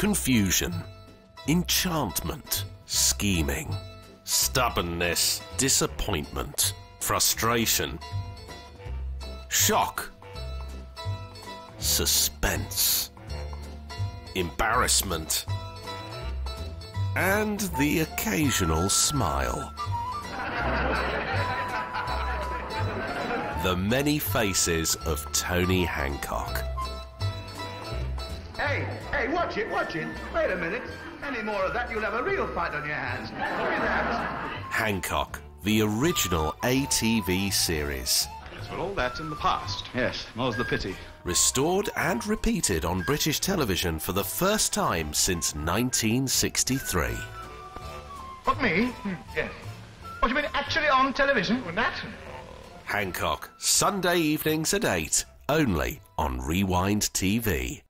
confusion, enchantment, scheming, stubbornness, disappointment, frustration, shock, suspense, embarrassment, and the occasional smile. the many faces of Tony Hancock. Hey, hey, watch it, watch it. Wait a minute. Any more of that, you'll have a real fight on your hands. Relax. Hancock, the original ATV series. Yes, well, all that in the past. Yes, more's the pity. Restored and repeated on British television for the first time since 1963. What, me? Hmm, yes. What, you mean actually on television? Well, naturally. Hancock, Sunday evenings at 8, only on Rewind TV.